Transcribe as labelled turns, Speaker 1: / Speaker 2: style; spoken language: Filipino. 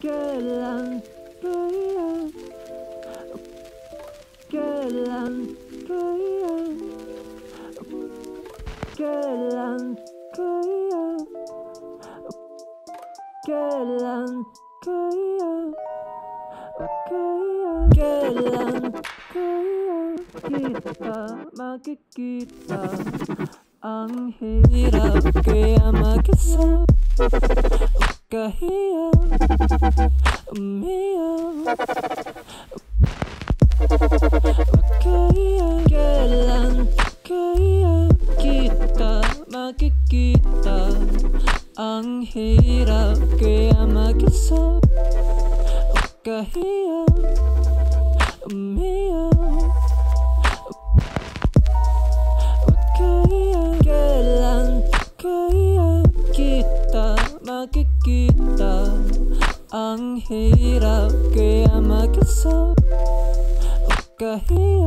Speaker 1: Girl, I'm praying. Girl, I'm praying. Girl, I'm praying. Girl, ang hirap kaya mag-isa kahiya. Umiyak Kaya Kailan kaya kita makikita Ang hirap kaya mag-isa Kahiya Umiyak Kaya Kailan kaya kita makikita Ang hirap kaya mag-isa. Kahiya